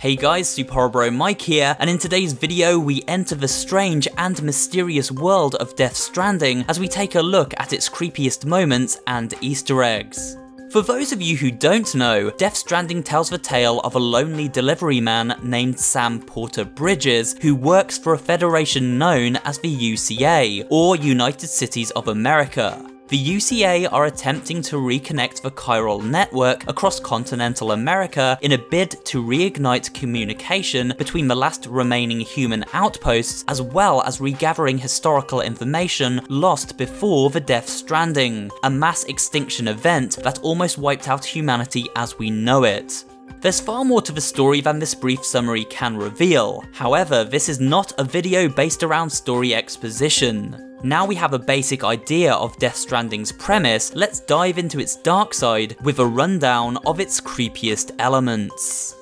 Hey guys, Super Mike here, and in today's video we enter the strange and mysterious world of Death Stranding as we take a look at its creepiest moments and easter eggs. For those of you who don't know, Death Stranding tells the tale of a lonely delivery man named Sam Porter Bridges who works for a federation known as the UCA, or United Cities of America. The UCA are attempting to reconnect the chiral network across continental America in a bid to reignite communication between the last remaining human outposts as well as regathering historical information lost before the Death Stranding, a mass extinction event that almost wiped out humanity as we know it. There's far more to the story than this brief summary can reveal, however this is not a video based around story exposition. Now we have a basic idea of Death Stranding's premise, let's dive into its dark side with a rundown of its creepiest elements.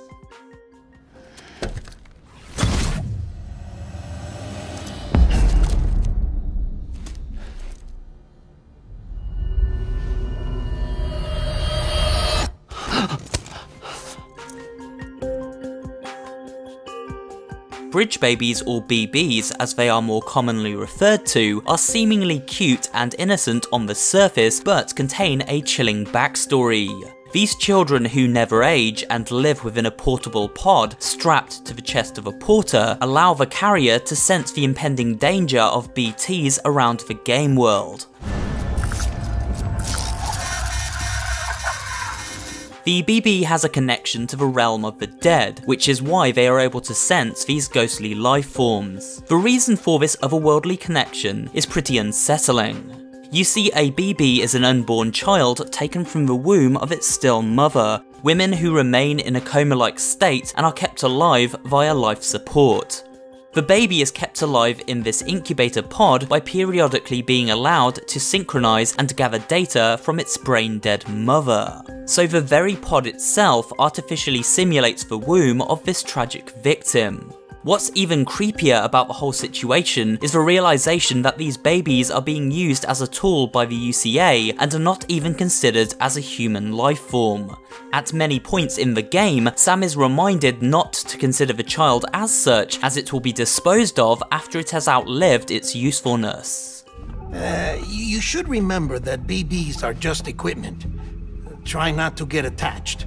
Bridge babies, or BBs as they are more commonly referred to, are seemingly cute and innocent on the surface, but contain a chilling backstory. These children who never age and live within a portable pod strapped to the chest of a porter allow the carrier to sense the impending danger of BTs around the game world. The BB has a connection to the realm of the dead, which is why they are able to sense these ghostly life forms. The reason for this otherworldly connection is pretty unsettling. You see, a BB is an unborn child taken from the womb of its still mother, women who remain in a coma-like state and are kept alive via life support. The baby is kept alive in this incubator pod by periodically being allowed to synchronize and gather data from its brain dead mother. So the very pod itself artificially simulates the womb of this tragic victim. What's even creepier about the whole situation is the realization that these babies are being used as a tool by the UCA and are not even considered as a human life form. At many points in the game, Sam is reminded not to consider the child as such, as it will be disposed of after it has outlived its usefulness. Uh, you should remember that BBs are just equipment. Try not to get attached.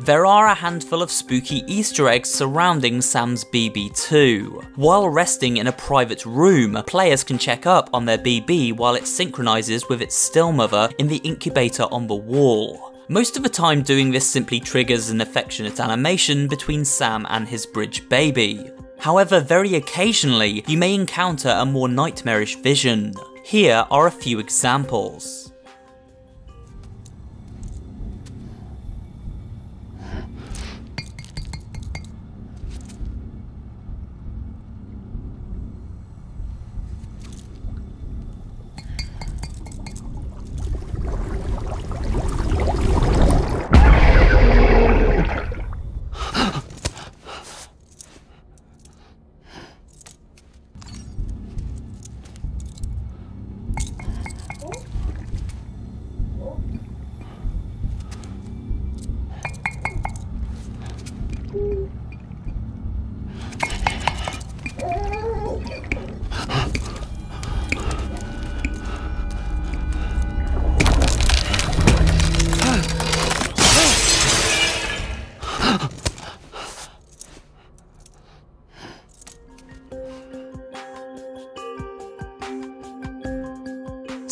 There are a handful of spooky easter eggs surrounding Sam's BB2. While resting in a private room, players can check up on their BB while it synchronizes with its still mother in the incubator on the wall. Most of the time doing this simply triggers an affectionate animation between Sam and his bridge baby. However, very occasionally, you may encounter a more nightmarish vision. Here are a few examples.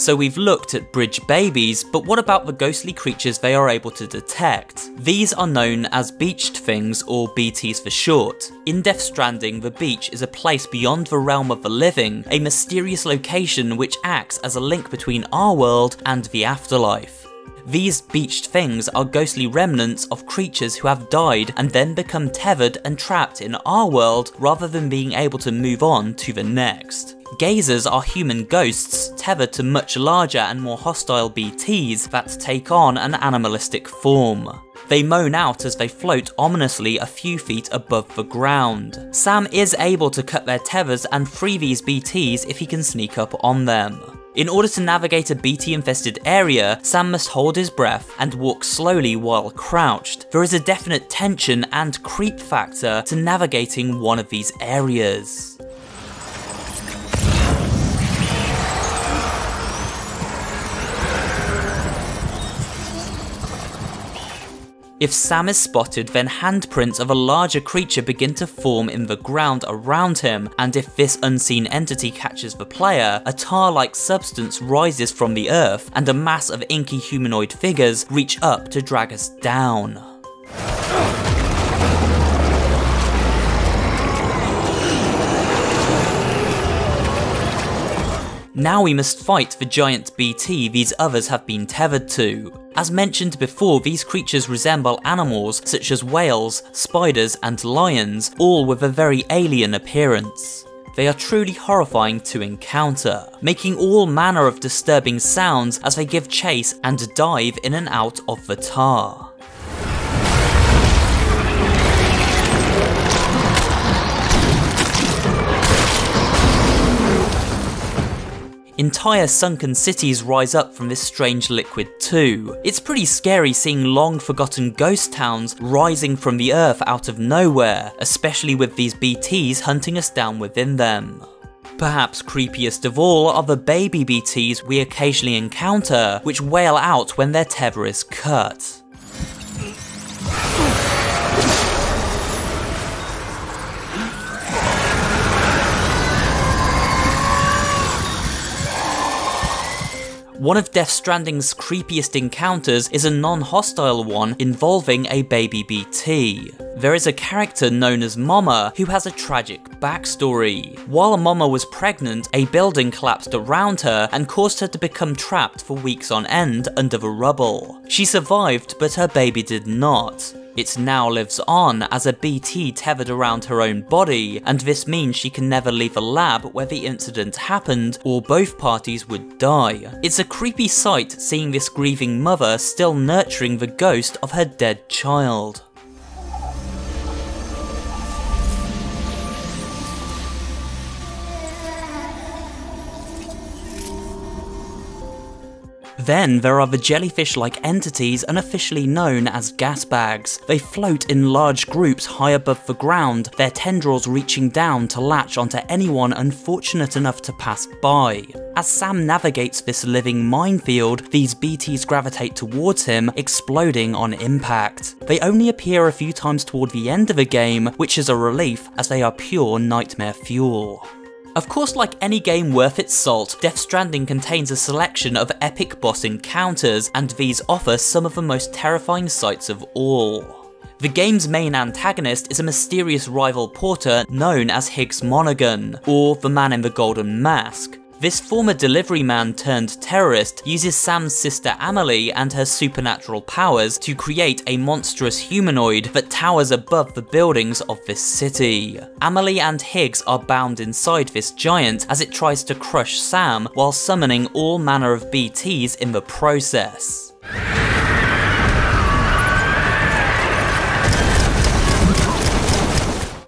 So we've looked at bridge babies, but what about the ghostly creatures they are able to detect? These are known as beached things, or BTs for short. In Death Stranding, the beach is a place beyond the realm of the living, a mysterious location which acts as a link between our world and the afterlife. These beached things are ghostly remnants of creatures who have died and then become tethered and trapped in our world rather than being able to move on to the next. Gazers are human ghosts tethered to much larger and more hostile BTs that take on an animalistic form. They moan out as they float ominously a few feet above the ground. Sam is able to cut their tethers and free these BTs if he can sneak up on them. In order to navigate a BT infested area, Sam must hold his breath and walk slowly while crouched. There is a definite tension and creep factor to navigating one of these areas. If Sam is spotted, then handprints of a larger creature begin to form in the ground around him, and if this unseen entity catches the player, a tar-like substance rises from the earth, and a mass of inky humanoid figures reach up to drag us down. Now we must fight the giant BT these others have been tethered to. As mentioned before, these creatures resemble animals such as whales, spiders and lions, all with a very alien appearance. They are truly horrifying to encounter, making all manner of disturbing sounds as they give chase and dive in and out of the tar. Entire sunken cities rise up from this strange liquid too. It's pretty scary seeing long forgotten ghost towns rising from the earth out of nowhere, especially with these BTs hunting us down within them. Perhaps creepiest of all are the baby BTs we occasionally encounter, which wail out when their tether is cut. One of Death Stranding's creepiest encounters is a non-hostile one involving a baby BT. There is a character known as Mama who has a tragic backstory. While Mama was pregnant, a building collapsed around her and caused her to become trapped for weeks on end under the rubble. She survived, but her baby did not. It now lives on as a BT tethered around her own body, and this means she can never leave a lab where the incident happened, or both parties would die. It's a creepy sight seeing this grieving mother still nurturing the ghost of her dead child. Then there are the jellyfish-like entities unofficially known as gas bags. They float in large groups high above the ground, their tendrils reaching down to latch onto anyone unfortunate enough to pass by. As Sam navigates this living minefield, these BTs gravitate towards him, exploding on impact. They only appear a few times toward the end of the game, which is a relief as they are pure nightmare fuel. Of course, like any game worth its salt, Death Stranding contains a selection of epic boss encounters, and these offer some of the most terrifying sights of all. The game's main antagonist is a mysterious rival porter known as Higgs Monaghan, or the Man in the Golden Mask. This former delivery man turned terrorist uses Sam's sister Amelie and her supernatural powers to create a monstrous humanoid that towers above the buildings of this city. Amelie and Higgs are bound inside this giant as it tries to crush Sam while summoning all manner of BTs in the process.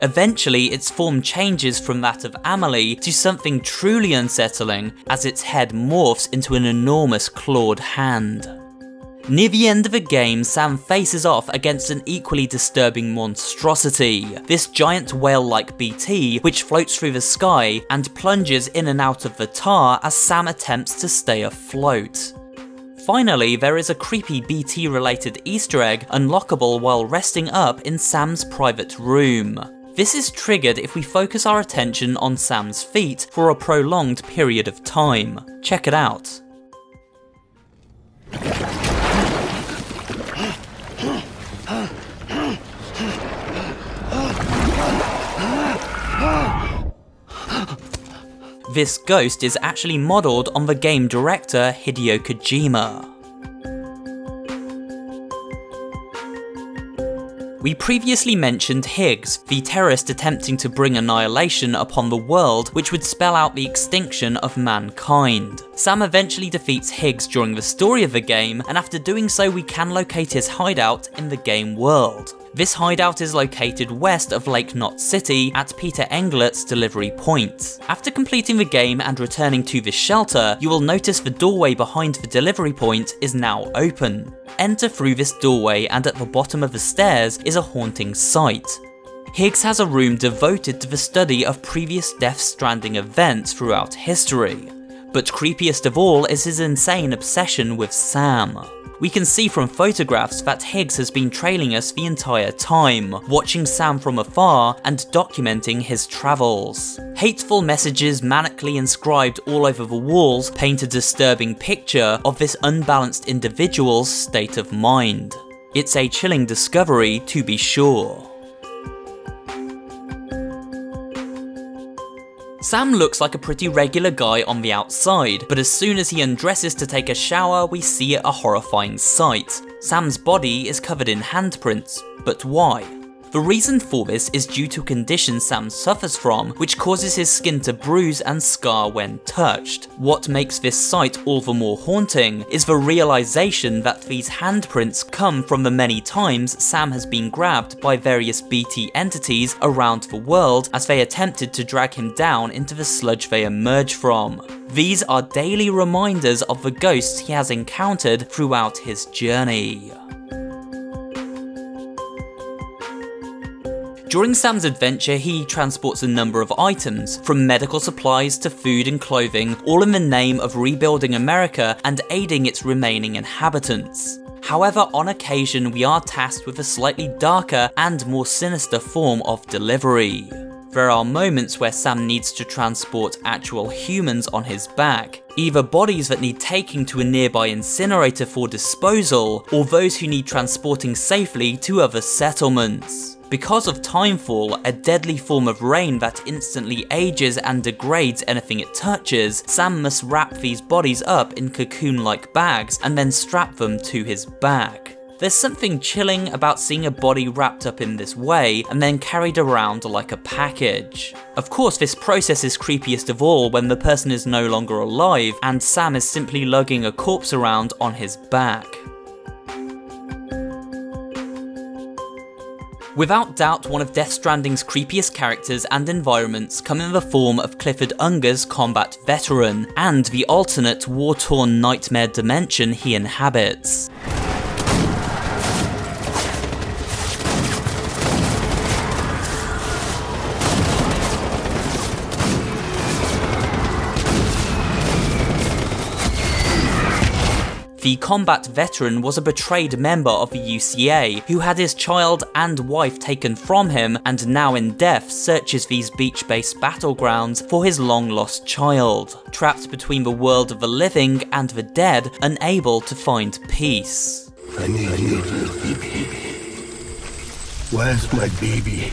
Eventually, its form changes from that of Amelie to something truly unsettling as its head morphs into an enormous clawed hand. Near the end of the game, Sam faces off against an equally disturbing monstrosity, this giant whale-like BT which floats through the sky and plunges in and out of the tar as Sam attempts to stay afloat. Finally, there is a creepy BT related easter egg unlockable while resting up in Sam's private room. This is triggered if we focus our attention on Sam's feet for a prolonged period of time. Check it out. This ghost is actually modelled on the game director Hideo Kojima. We previously mentioned Higgs, the terrorist attempting to bring annihilation upon the world which would spell out the extinction of mankind. Sam eventually defeats Higgs during the story of the game, and after doing so we can locate his hideout in the game world. This hideout is located west of Lake Knot City at Peter Englert's delivery point. After completing the game and returning to this shelter, you will notice the doorway behind the delivery point is now open. Enter through this doorway and at the bottom of the stairs is a haunting sight. Higgs has a room devoted to the study of previous Death Stranding events throughout history. But creepiest of all is his insane obsession with Sam. We can see from photographs that Higgs has been trailing us the entire time, watching Sam from afar and documenting his travels. Hateful messages manically inscribed all over the walls paint a disturbing picture of this unbalanced individual's state of mind. It's a chilling discovery to be sure. Sam looks like a pretty regular guy on the outside, but as soon as he undresses to take a shower, we see a horrifying sight. Sam's body is covered in handprints, but why? The reason for this is due to a condition Sam suffers from, which causes his skin to bruise and scar when touched. What makes this sight all the more haunting is the realization that these handprints come from the many times Sam has been grabbed by various BT entities around the world as they attempted to drag him down into the sludge they emerge from. These are daily reminders of the ghosts he has encountered throughout his journey. During Sam's adventure, he transports a number of items, from medical supplies to food and clothing, all in the name of rebuilding America and aiding its remaining inhabitants. However, on occasion we are tasked with a slightly darker and more sinister form of delivery. There are moments where Sam needs to transport actual humans on his back, either bodies that need taking to a nearby incinerator for disposal, or those who need transporting safely to other settlements. Because of Timefall, a deadly form of rain that instantly ages and degrades anything it touches, Sam must wrap these bodies up in cocoon-like bags and then strap them to his back. There's something chilling about seeing a body wrapped up in this way and then carried around like a package. Of course, this process is creepiest of all when the person is no longer alive and Sam is simply lugging a corpse around on his back. Without doubt, one of Death Stranding's creepiest characters and environments come in the form of Clifford Unger's combat veteran, and the alternate war-torn nightmare dimension he inhabits. The combat veteran was a betrayed member of the UCA who had his child and wife taken from him and now in death searches these beach-based battlegrounds for his long-lost child, trapped between the world of the living and the dead, unable to find peace. I need you, baby. Where's my baby?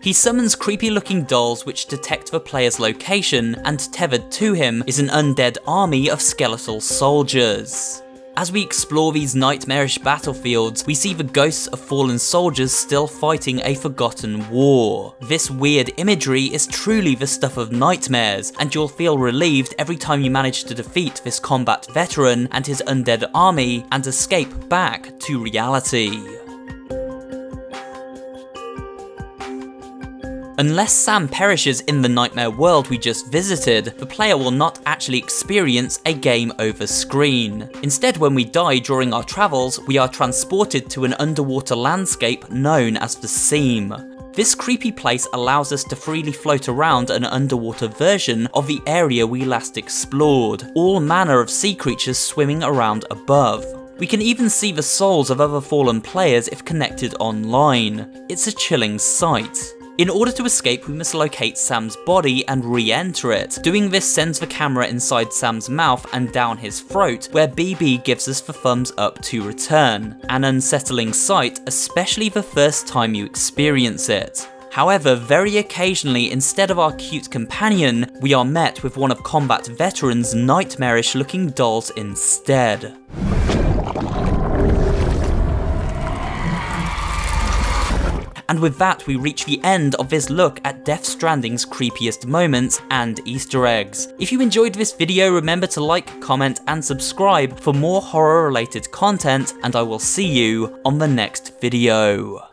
He summons creepy looking dolls which detect the player's location, and tethered to him is an undead army of skeletal soldiers. As we explore these nightmarish battlefields, we see the ghosts of fallen soldiers still fighting a forgotten war. This weird imagery is truly the stuff of nightmares, and you'll feel relieved every time you manage to defeat this combat veteran and his undead army and escape back to reality. Unless Sam perishes in the nightmare world we just visited, the player will not actually experience a game over screen. Instead, when we die during our travels, we are transported to an underwater landscape known as the Seam. This creepy place allows us to freely float around an underwater version of the area we last explored, all manner of sea creatures swimming around above. We can even see the souls of other fallen players if connected online. It's a chilling sight. In order to escape, we must locate Sam's body and re-enter it. Doing this sends the camera inside Sam's mouth and down his throat, where BB gives us the thumbs up to return. An unsettling sight, especially the first time you experience it. However, very occasionally, instead of our cute companion, we are met with one of Combat Veteran's nightmarish looking dolls instead. And with that, we reach the end of this look at Death Stranding's creepiest moments and Easter eggs. If you enjoyed this video, remember to like, comment, and subscribe for more horror related content, and I will see you on the next video.